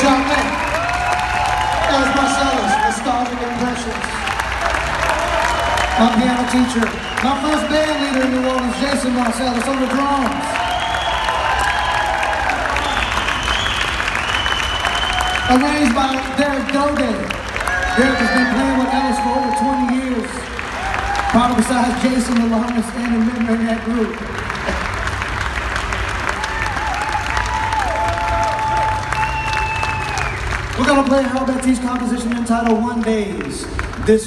Y'all? That was Marsalis, Nostalgic Impressions. My piano teacher, my first band leader in New Orleans, Jason Marsalis, on the drums. Arranged by Derek Douget. Derek has been playing with Ellis for over 20 years. Probably besides Jason, the longest standing member in that group. We're gonna play Harold Battiste composition entitled One Days. This